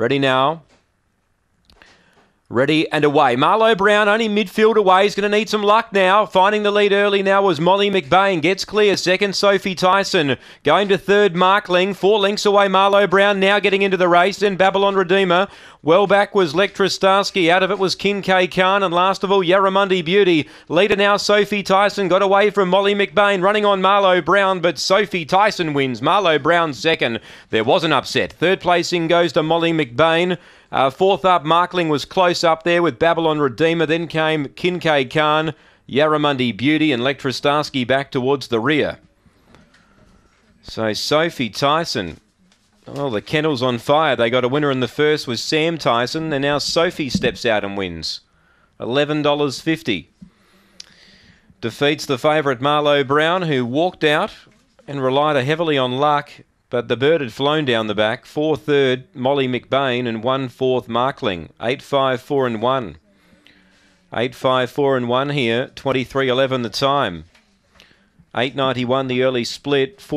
Ready now. Ready and away. Marlowe Brown only midfield away. He's going to need some luck now. Finding the lead early now was Molly McBain. Gets clear. Second, Sophie Tyson. Going to third, Markling. Four links away, Marlowe Brown now getting into the race. Then Babylon Redeemer. Well back was Lectra Starsky. Out of it was Kincaid Khan. And last of all, Yarramundi Beauty. Leader now, Sophie Tyson. Got away from Molly McBain. Running on Marlowe Brown, but Sophie Tyson wins. Marlowe Brown second. There was an upset. Third placing goes to Molly McBain. Uh, fourth up, Markling was close up there with Babylon Redeemer. Then came Kincaid Khan, Yarramundi Beauty, and Lectra Starsky back towards the rear. So Sophie Tyson. Oh, the kennel's on fire. They got a winner in the first was Sam Tyson, and now Sophie steps out and wins. $11.50. Defeats the favourite Marlowe Brown, who walked out and relied heavily on luck but the bird had flown down the back. Four third, Molly McBain, and one fourth, Markling. Eight five four and one. Eight five four and one here. Twenty three eleven the time. Eight ninety one the early split. Four